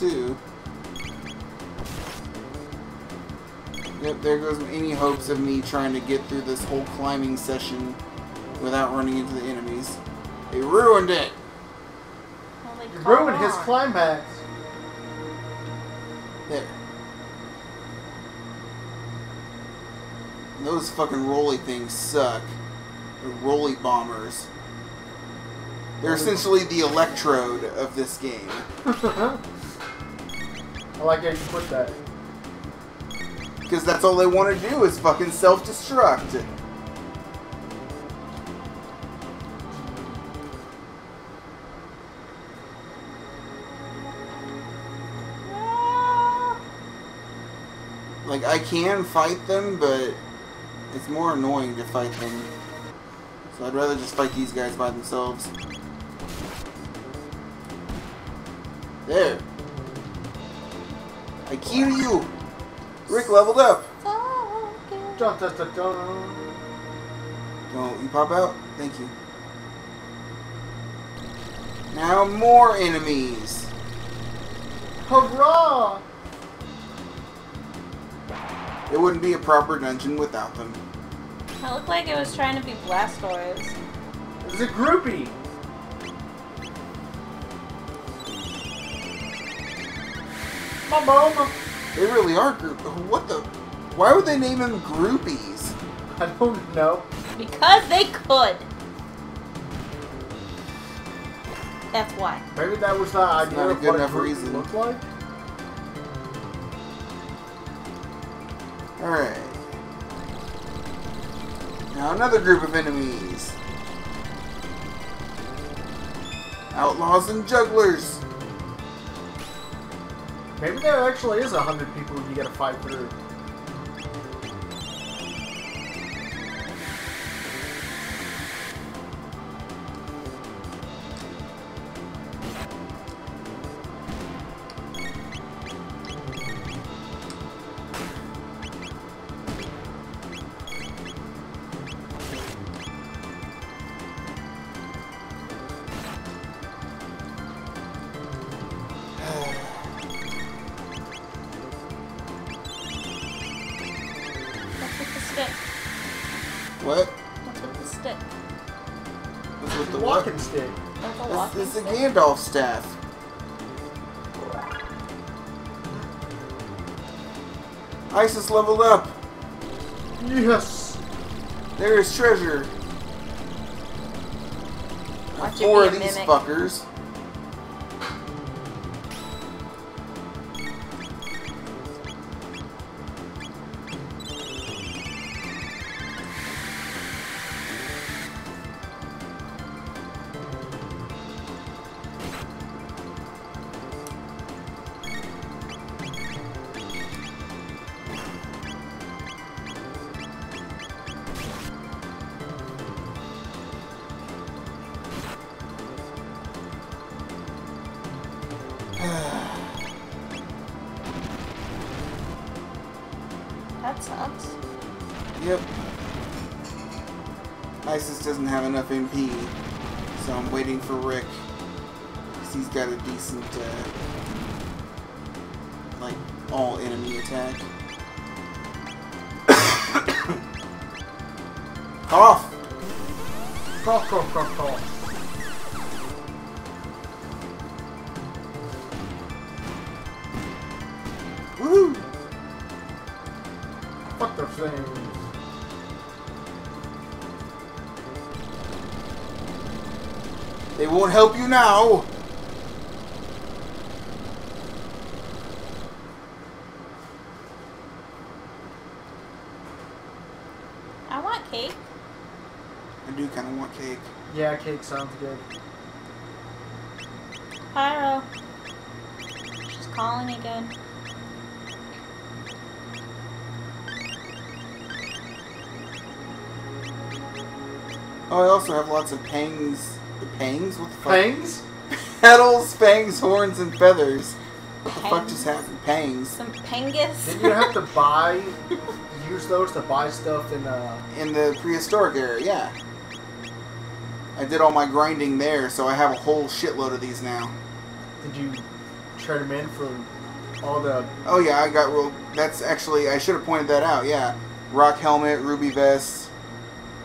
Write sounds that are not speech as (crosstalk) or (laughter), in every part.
too. Yep, there goes any hopes of me trying to get through this whole climbing session without running into the enemies. They ruined it! Well, they You caught ruined his on. climax. There. Those fucking rolly things suck. They're rolly bombers. They're essentially the electrode of this game. (laughs) I like how you put that. Because that's all they want to do is fucking self-destruct. Like, I can fight them, but it's more annoying to fight them. So I'd rather just fight these guys by themselves. There. I kill you! Rick leveled up! Fucking- Dun, dun, dun, dun. Don't you pop out? Thank you. Now more enemies! Hurrah! It wouldn't be a proper dungeon without them. It looked like it was trying to be Blastoise. It's a groupie. My mama. They really are group. What the? Why would they name them groupies? I don't know. Because they could. That's why. Maybe that was the idea not a of good what a enough groupie reason. looked like. Alright. Now another group of enemies. Outlaws and jugglers. Maybe there actually is a hundred people you gotta fight through. Stick. That's a This, walking this is a? Gandalf staff. Isis leveled up. Yes. There is treasure. Watch Four of these mimic. fuckers. Doesn't have enough MP, so I'm waiting for Rick. He's got a decent, uh, like, all enemy attack. (coughs) Cough! Cough, cough, cough, cough. They won't help you now! I want cake. I do kind of want cake. Yeah, cake sounds good. Pyro. She's calling again. Oh, I also have lots of pangs. The pangs? What the fuck? Fangs? (laughs) Petals, fangs, horns, and feathers. What the fuck Pangs? just happened? Pangs. Some pengus. Didn't you have to buy, (laughs) use those to buy stuff in, uh... In the prehistoric era, yeah. I did all my grinding there, so I have a whole shitload of these now. Did you trade him in for all the? Oh yeah, I got real. That's actually I should have pointed that out. Yeah, rock helmet, ruby vest.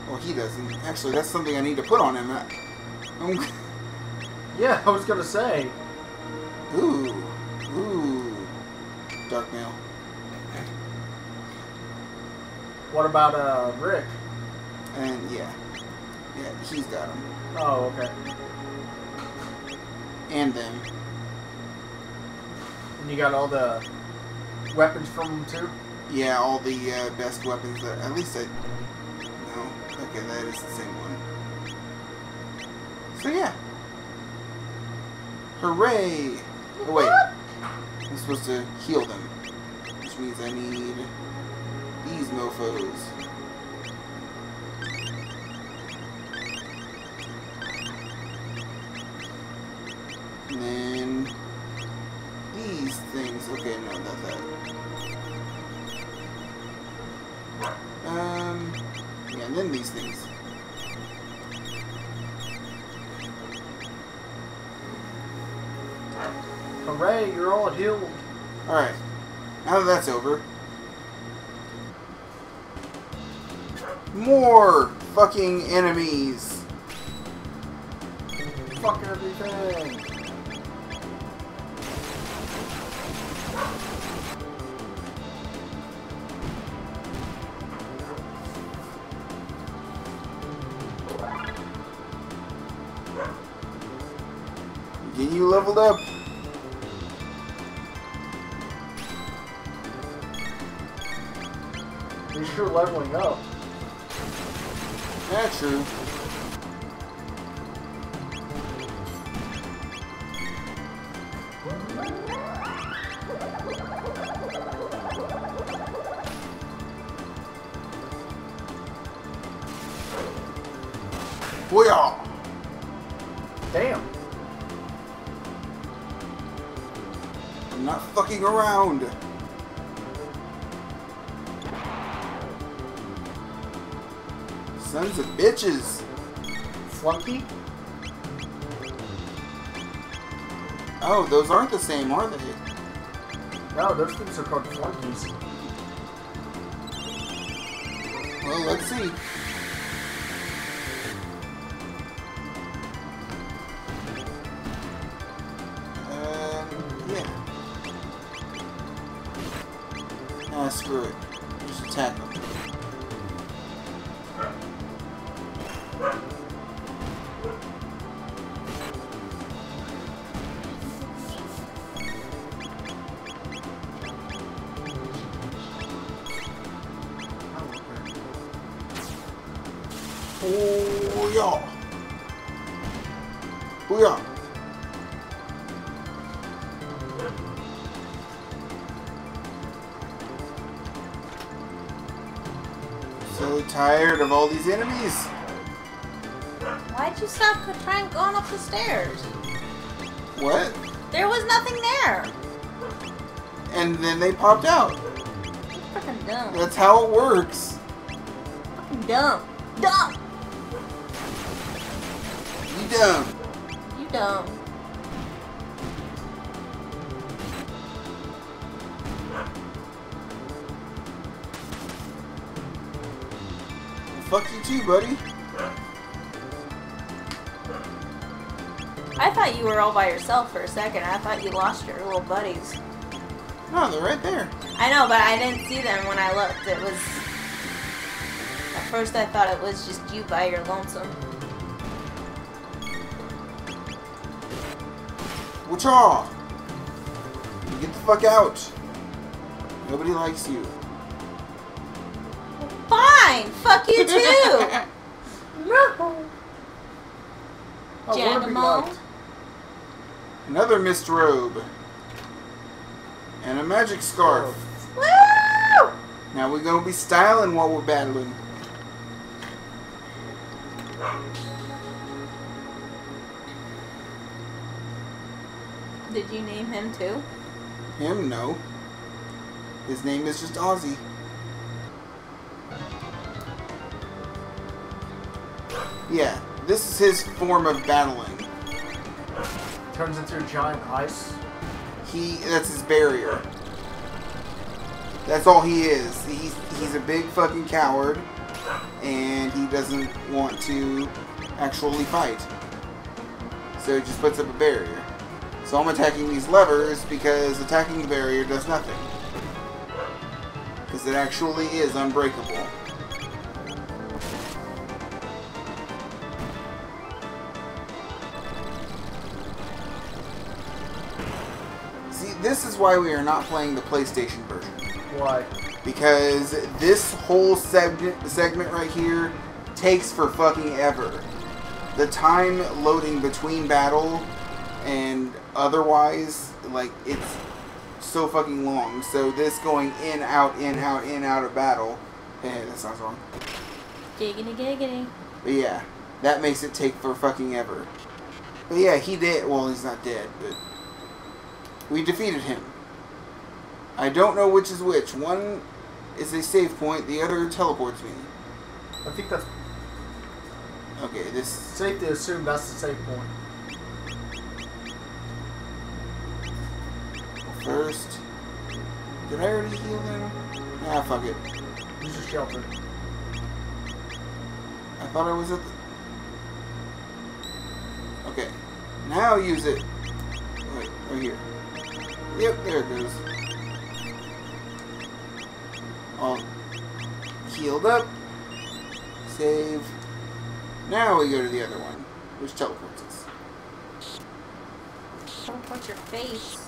Well, he doesn't. Actually, that's something I need to put on him. (laughs) Yeah, I was gonna say. Ooh, ooh, dark mail. What about uh Rick? And yeah, yeah, he's got him. Oh, okay. And them. And you got all the weapons from him too. Yeah, all the uh, best weapons that. At least I. No. Okay, that is the same one. So yeah. Hooray! Oh wait. I'm supposed to heal them. Which means I need these mofos. And then these things. Okay, no, not that. Um, yeah, and then these things. Hooray! You're all healed. Alright, now that that's over. More fucking enemies! Fuck everything. Booyah! Damn. I'm not fucking around. Of bitches. Flunky? Oh, those aren't the same, are they? No, those things are called flunkies. Well, let's see. Um, yeah. Ah, screw it. Just attack them. Of all these enemies. Why'd you stop trying going up the stairs? What? There was nothing there. And then they popped out. Freaking dumb. That's how it works. Fucking dumb. Dumb. You dumb. You dumb. Fuck you too, buddy. I thought you were all by yourself for a second. I thought you lost your little buddies. No, they're right there. I know, but I didn't see them when I looked. It was. At first, I thought it was just you by your lonesome. Whatcha? Get the fuck out. Nobody likes you. Fine! Fuck you too! No. I wanna be Janimo. liked. Another mist robe. And a magic scarf. Woo! Now we're gonna be styling while we're battling. Did you name him too? Him, no. His name is just Ozzie. Yeah, this is his form of battling. turns into a giant ice. He that's his barrier. That's all he is. He's he's a big fucking coward, and he doesn't want to actually fight. So he just puts up a barrier. So I'm attacking these levers because attacking the barrier does nothing. Because it actually is unbreakable. This is why we are not playing the PlayStation version Why? because this whole segment segment right here takes for fucking ever. The time loading between battle and otherwise, like it's so fucking long. So this going in, out, in, out, in, out of battle. Hey, that sounds wrong. Giggity giggity. But yeah, that makes it take for fucking ever. But yeah, he did. Well, he's not dead, but we defeated him. I don't know which is which. One is a save point. The other teleports me. I think that's Okay, this. safe to assume that's the safe point. First. Did I already heal him? Ah, fuck it. Use your shelter. I thought I was at the... Okay. Now use it. Wait, right here. Yep, there it goes. All healed up. Save. Now we go to the other one, which teleports us. Don't put your face.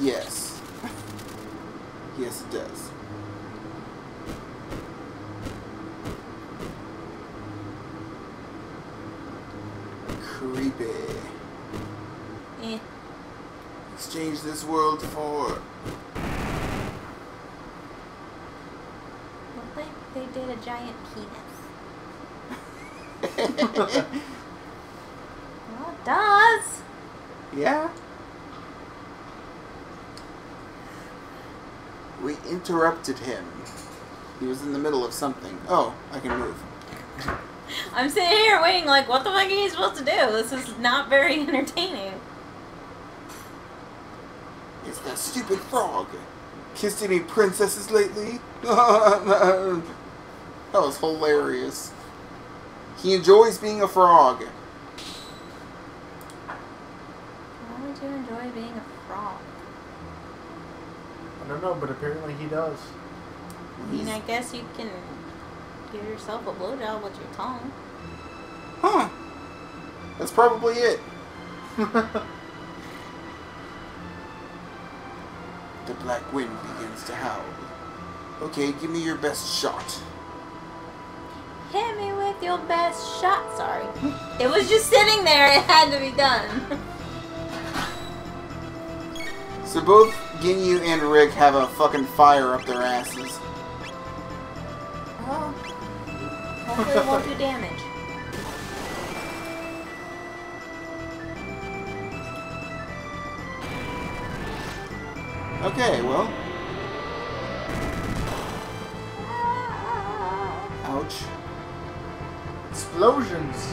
Yes. (laughs) yes, it does. Creepy. Eh. Exchange this world for. Looked like they did a giant penis. (laughs) Well, it does. yeah? We interrupted him. He was in the middle of something. Oh, I can move. (laughs) I'm sitting here waiting, like, what the fuck are you supposed to do? This is not very (laughs) entertaining. It's that stupid frog. Kissed any princesses lately? (laughs) that was hilarious. He enjoys being a frog. Why would you enjoy being a frog? I don't know, but apparently he does. I mean, I guess you can give yourself a blowjob with your tongue. Huh. That's probably it. (laughs) The black wind begins to howl. Okay, give me your best shot. Hit me with your best shot. Sorry. It was just sitting there. It had to be done. So both Ginyu and Rick have a fucking fire up their asses. Oh. Hopefully it won't do (laughs) damage. Okay, well. Ouch. Explosions.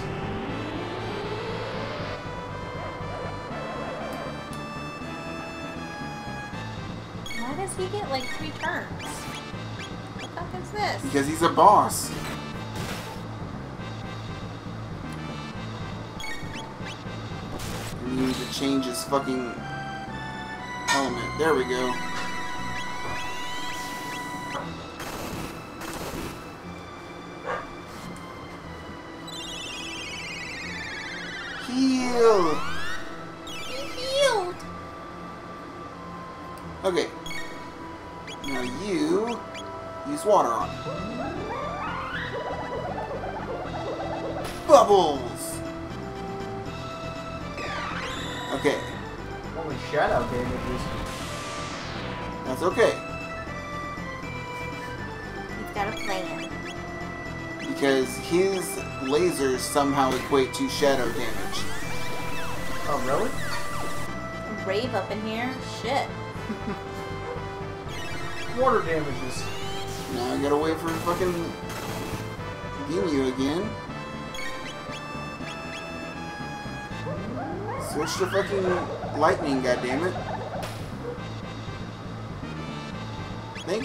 Why does he get like three turns? What the fuck is this? Because he's a boss. We need to change his fucking. There we go. Heal! He healed. Okay. Now you use water on it. Bubbles! Okay, Only shadow damages. That's okay. He's got a plan. Because his lasers somehow equate to shadow damage. Oh, really? Rave up in here. Shit. Water damages. Now I gotta wait for fucking Ginyu again. Switch to fucking lightning, goddammit.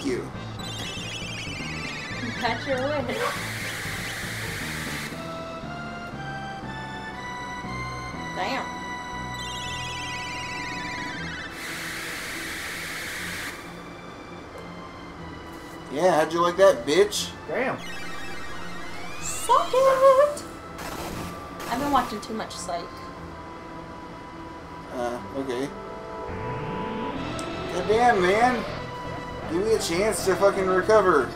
Thank you. That's your wish. Damn. Yeah, how'd you like that, bitch? Damn. Suck it! I've been watching too much Psych. Uh, okay. Goddamn, man. Give me a chance to fucking recover.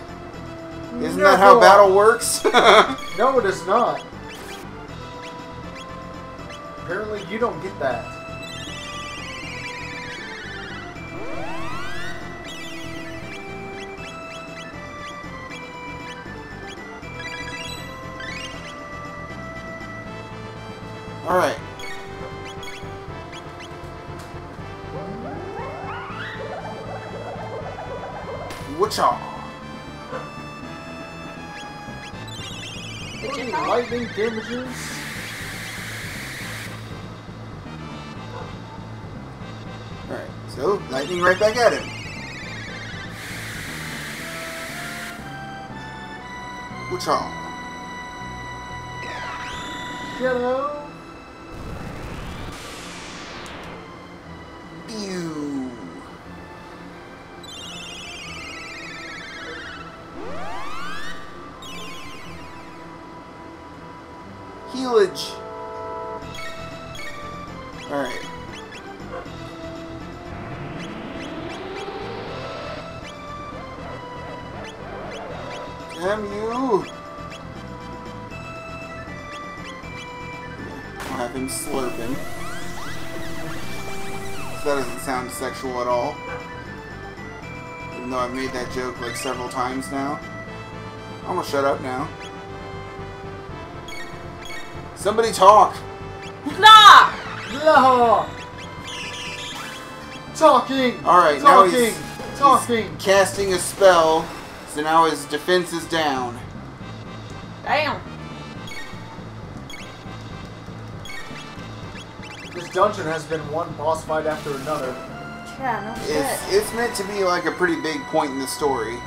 Isn't that how No. battle works? (laughs) No, it is not. Apparently, you don't get that. Alright. Whatcha? Did you Ooh, know? Lightning damages. Alright, so lightning right back at him. Whatcha? Hello. Healage. Alright. Damn you! I'll have him slurping. That doesn't sound sexual at all. Even though I've made that joke like several times now. I'm gonna shut up now. Somebody talk! Nah! No. Talking. Alright, now Talking. he's, Talking. he's casting a spell, so now his defense is down. Damn. This dungeon has been one boss fight after another. Yeah, no shit. It's, it's meant to be like a pretty big point in the story.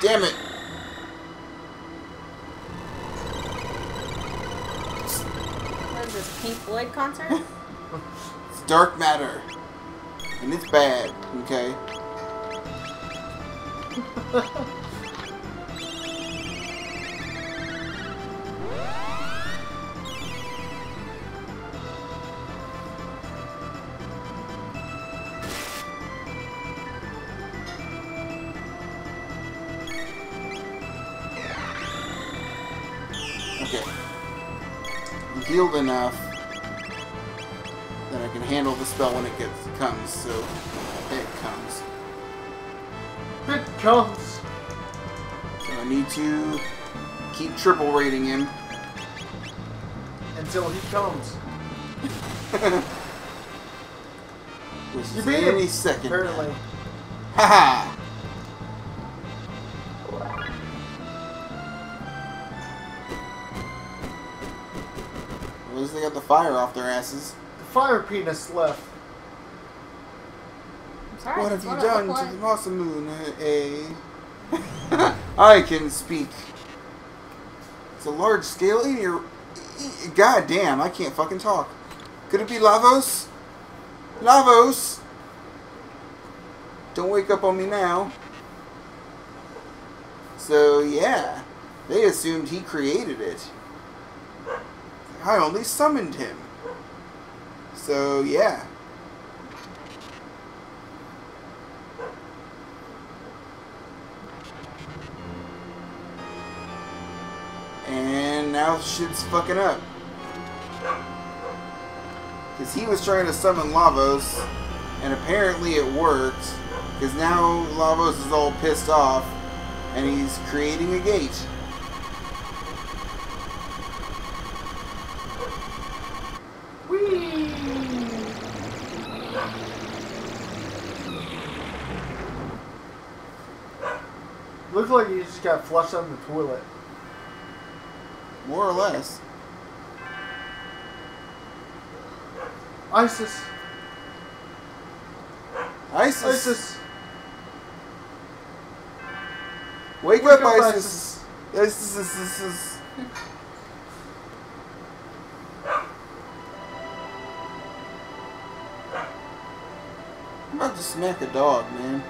Damn it! What is this, Pink Floyd concert? (laughs) It's dark matter. And it's bad, okay? (laughs) Okay. Healed enough can handle the spell when it gets comes, so it comes. It comes. So I need to keep triple rating him. Until he comes. (laughs) Which You is beat him. any second. Apparently. Haha! At least they got the fire off their asses. The fire penis left. I'm sorry. What have you done to the Blossom Moon, eh? (laughs) I can speak. It's a large scale eater. God damn, I can't fucking talk. Could it be Lavos? Lavos! Don't wake up on me now. So, yeah. They assumed he created it. I only summoned him. So, yeah. And now shit's fucking up. Because he was trying to summon Lavos, and apparently it worked. Because now Lavos is all pissed off, and he's creating a gate. Looks like he just got flushed down the toilet. more or less. ISIS. ISIS. ISIS. Wake, Wake up, up, ISIS. ISIS. ISIS. ISIS. I'm about to smack a dog, man.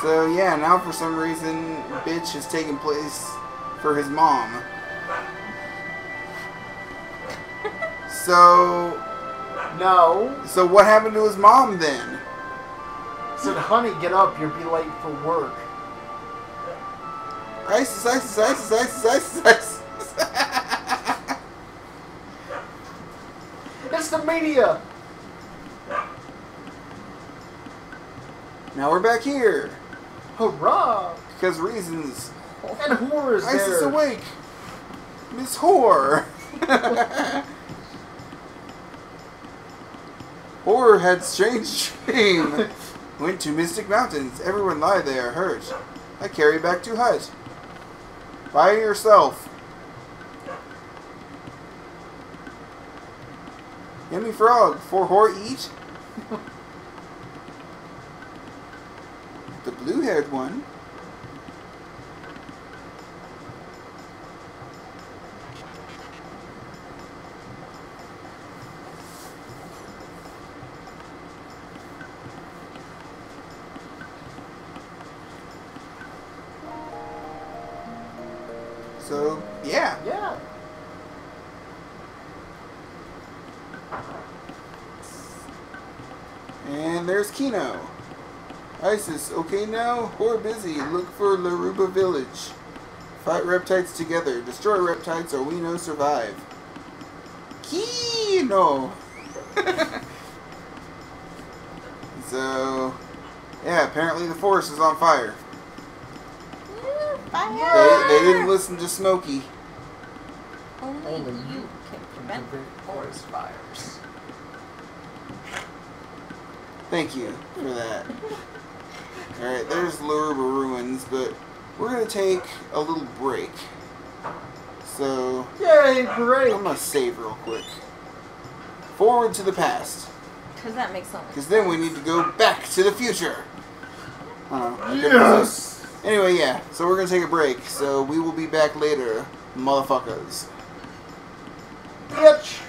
So yeah, now for some reason, bitch is taking place for his mom. (laughs) So, No. so what happened to his mom then? Said, honey, get up. You'll be late for work. ISIS, ISIS, ISIS, ISIS, ISIS, ISIS. It's the media. now we're back here Hurrah! because reasons. And whore is ISIS there. awake, Miss Whore. (laughs) Whore had strange dream. Went to Mystic Mountains. Everyone lie there, hurt. I carry back to hut. By yourself. Yummy frog, for whore eat? (laughs) blue-haired one. So, yeah. Yeah. And there's Kino. Isis, okay now? We're busy. Look for Laruba Village. Fight reptiles together. Destroy reptiles or we no survive. Kino! (laughs) so, yeah, apparently the forest is on fire. Woo, fire. They, they didn't listen to Smokey. Only, Only you can prevent forest fires. Thank you for that. (laughs) Alright, there's Laruba Ruins, but we're going to take a little break. So, Yay, great. I'm going to save real quick. Forward to the past. Because that makes so much Because then we need to go back to the future. Uh, Yes. Anyway, yeah, so we're going to take a break. So we will be back later, motherfuckers. Bitch.